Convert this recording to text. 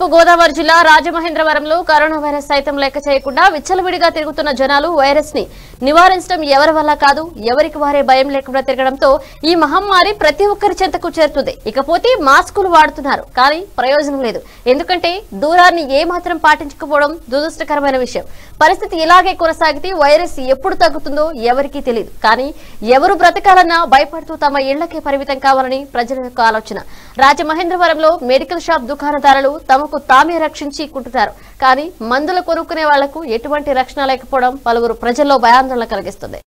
తూర్పు గోదావరి జిల్లా రాజమహేంద్రవరంలో కరోనా వైరస్ సైతం లెక్క చేయకుండా విచ్చలవిడిగా తిరుగుతున్న జనాలు వైరస్ని నివారించడం ఎవరి వల్ల కాదు ఎవరికి వారే భయం లేకుండా తిరగడంతో ఈ మహమ్మారి ప్రతి ఒక్కరి చెంతకు చేరుతుంది. ఇకపోతే మాస్కులు వాడుతున్నారు కానీ ప్రయోజనం లేదు. ఎందుకంటే దూరాన్ని ఏమాత్రం పాటించకపోవడం దురదృష్టకరమైన విషయం. పరిస్థితి ఇలాగే కొనసాగితే వైరస్ ఎప్పుడు తగ్గుతుందో ఎవరికీ తెలియదు కానీ ఎవరు బ్రతకాలన్నా భయపడుతూ తమ ఇళ్ళకే పరిమితం కావాలని ప్రజల యొక్క ఆలోచన. రాజమహేంద్రవరంలో మెడికల్ షాప్ దుకాణదారులు తమకు తామే రక్షించుకుంటున్నారు కానీ మందులు కొనుక్కునే వాళ్ళకు ఎటువంటి రక్షణ లేకపోవడం పలువురు ప్రజల్లో భయాందోళన కలిగిస్తుంది.